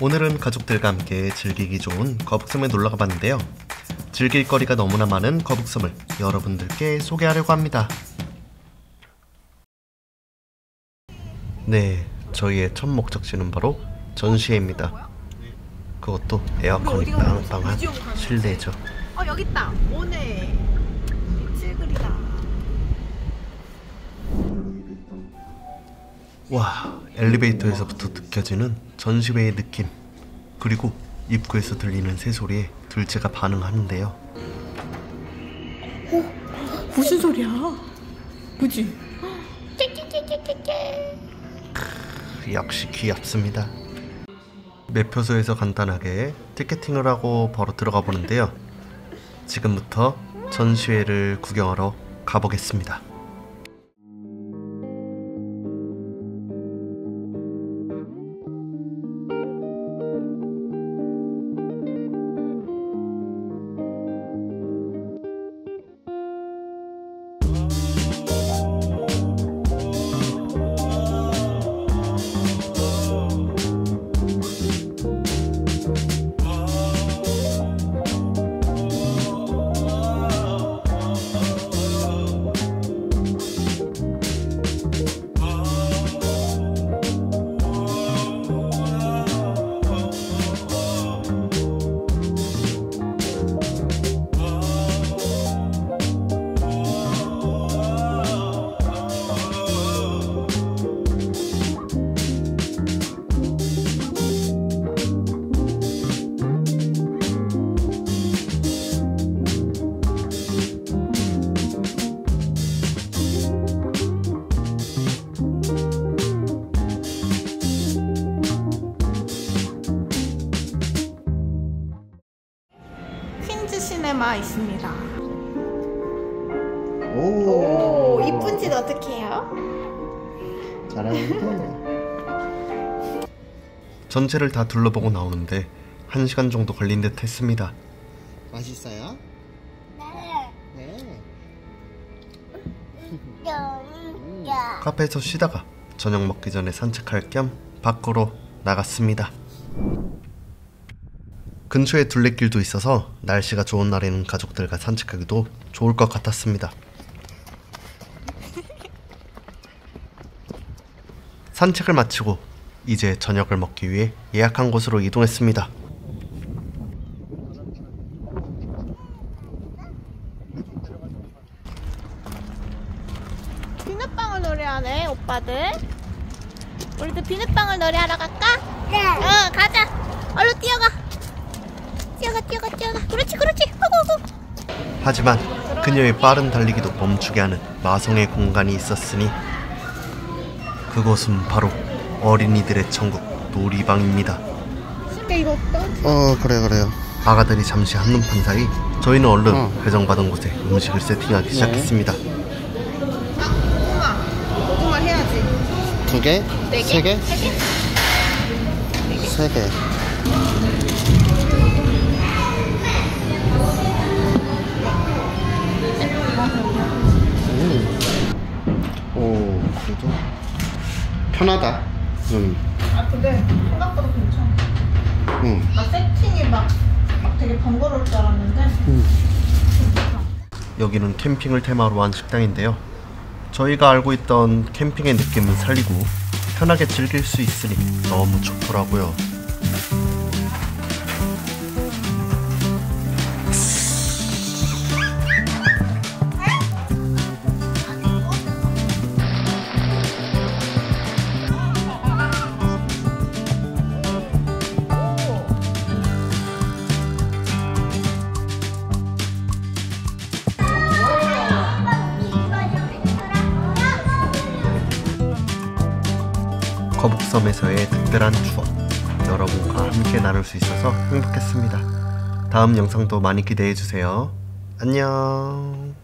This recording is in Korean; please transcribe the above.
오늘은 가족들과 함께 즐기기 좋은 거북섬에 놀러 가 봤는데요. 즐길 거리가 너무나 많은 거북섬을 여러분들께 소개하려고 합니다. 네, 저희의 첫 목적지는 바로 전시회입니다. 그것도 에어컨이 빵빵한 실내죠. 어 여기 있다. 오네. 칠글이다. 와, 엘리베이터에서부터 느껴지는 전시회의 느낌. 그리고 입구에서 들리는 새소리에 둘째가 반응하는데요. 무슨 소리야? 그지? 역시 귀엽습니다. 매표소에서 간단하게 티켓팅을 하고 바로 들어가 보는데요. 지금부터 전시회를 구경하러 가보겠습니다. 퀸즈 시네마 있습니다. 오, 오 이쁜 짓 어떻게 해요? 잘하는데. 전체를 다 둘러보고 나오는데 한 시간 정도 걸린 듯 했습니다. 맛있어요? 네. 카페에서 쉬다가 저녁 먹기 전에 산책할 겸 밖으로 나갔습니다. 근처에 둘레길도 있어서 날씨가 좋은 날에는 가족들과 산책하기도 좋을 것 같았습니다. 산책을 마치고 이제 저녁을 먹기 위해 예약한 곳으로 이동했습니다. 비눗방울 노래하네 오빠들. 우리도 비눗방울 노래하러 갈까? 네. 어 가자. 얼른 뛰어가. 뛰어가 뛰어가 뛰어가. 그렇지 그렇지. 고고고. 하지만 그녀의 빠른 달리기도 멈추게 하는 마성의 공간이 있었으니 그곳은 바로 어린이들의 천국 놀이방입니다. 근데 이거 어떡하지? 어 그래 그래요. 아가들이 잠시 한눈판 사이 저희는 얼른 어. 배정받은 곳에 음식을 세팅하기 시작했습니다. 아 고구마. 고구마 해야지. 두 개? 네 개? 세 개? 세 개? 세 개. 음. 오, 그래도 편하다. 음, 아 근데 생각보다 괜찮아. 음. 나 세팅이 막, 막 되게 번거로울 줄 알았는데 음. 여기는 캠핑을 테마로 한 식당인데요. 저희가 알고 있던 캠핑의 느낌을 살리고 편하게 즐길 수 있으니 너무 좋더라고요. 거북섬에서의 특별한 추억 여러분과 함께 나눌 수 있어서 행복했습니다. 다음 영상도 많이 기대해 주세요. 안녕.